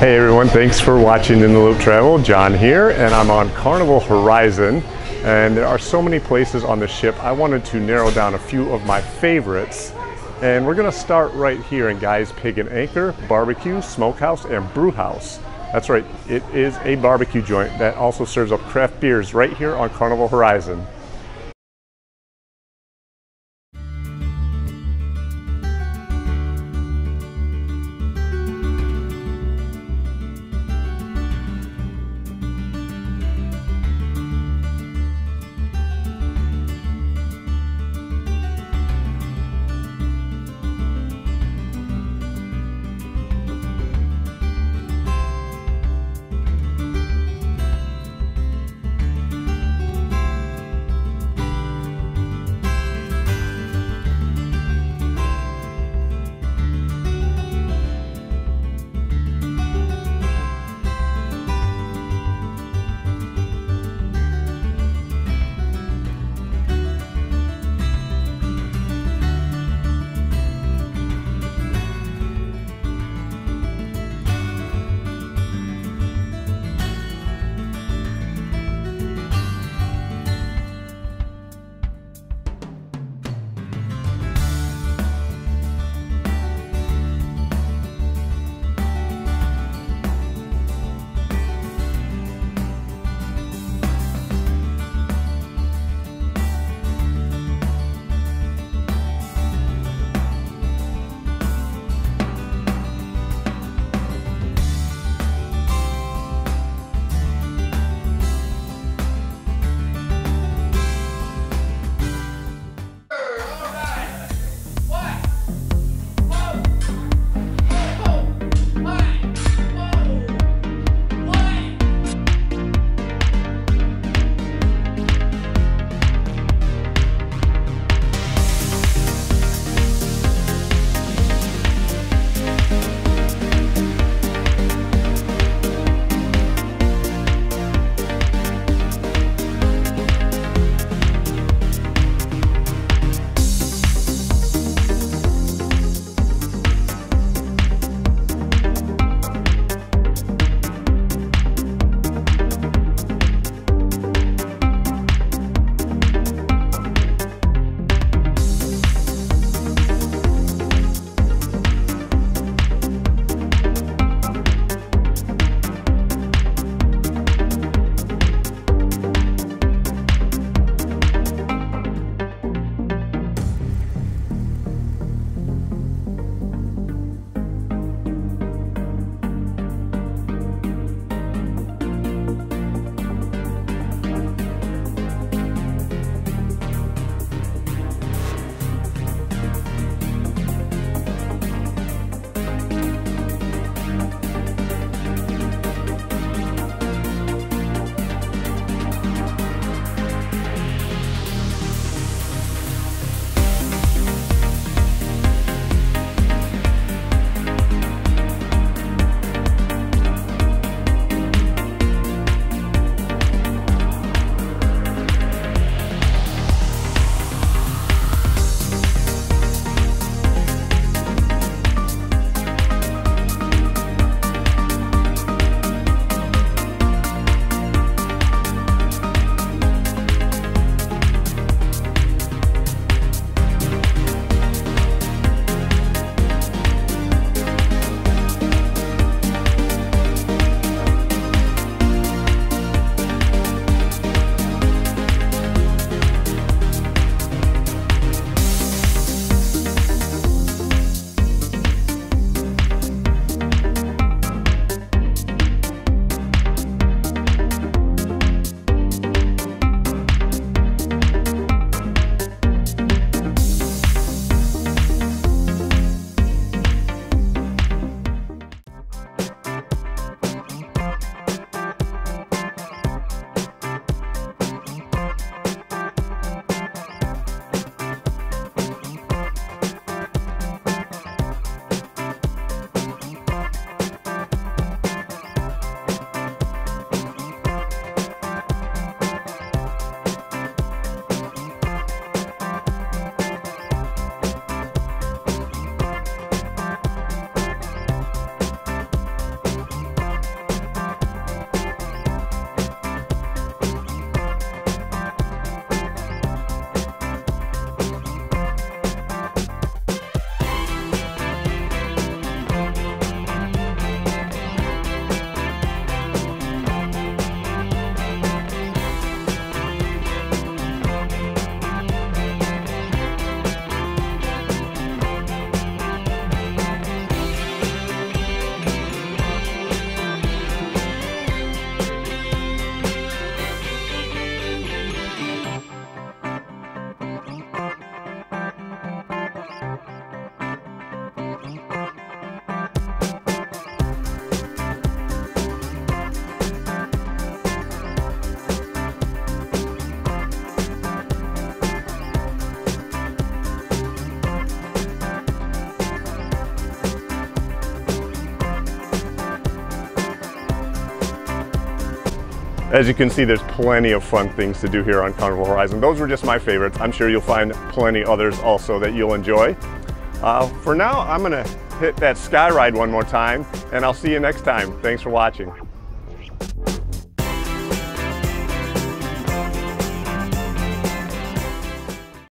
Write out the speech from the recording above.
Hey everyone, thanks for watching In the Loop Travel. John here, and I'm on Carnival Horizon. And there are so many places on the ship. I wanted to narrow down a few of my favorites. And we're gonna start right here in Guy's Pig and Anchor, Barbecue, Smokehouse, and Brewhouse. That's right, it is a barbecue joint that also serves up craft beers right here on Carnival Horizon. As you can see, there's plenty of fun things to do here on Carnival Horizon. Those were just my favorites. I'm sure you'll find plenty others also that you'll enjoy. Uh, for now, I'm gonna hit that sky ride one more time and I'll see you next time. Thanks for watching.